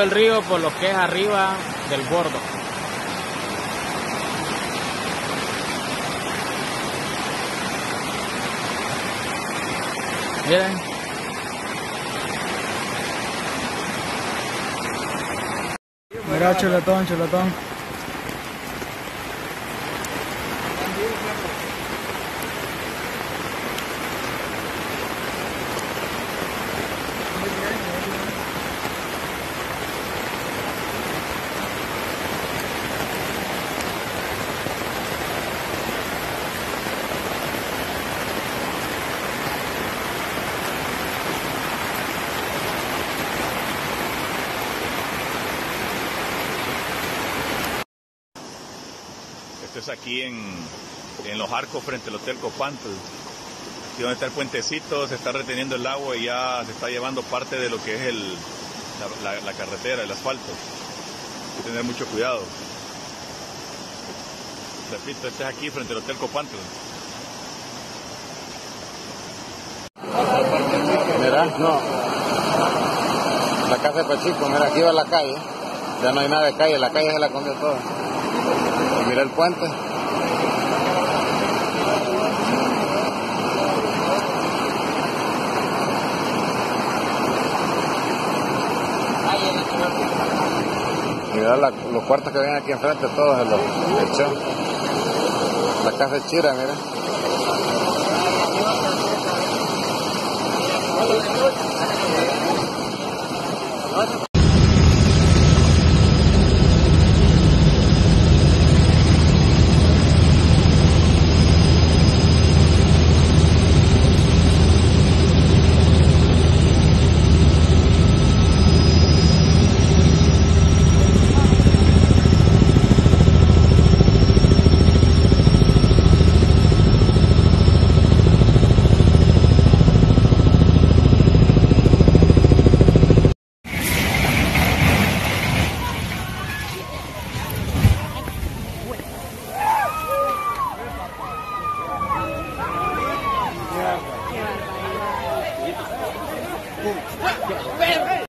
el río por lo que es arriba del bordo. Miren. Mira, chuletón, chuletón. Esto es aquí en, en los arcos frente al Hotel Copantl. Aquí donde está el puentecito, se está reteniendo el agua y ya se está llevando parte de lo que es el, la, carretera, el asfalto. Hay que tener mucho cuidado. Repito, este es aquí frente al Hotel Copantl. Mira, no. La casa de Pachico, mira, aquí va la calle. Ya no hay nada de calle, la calle se la comió todo. Mira el puente. Mira los cuartos que ven aquí enfrente, todos los echó. La casa de Chira, mira. Wait, wait, wait.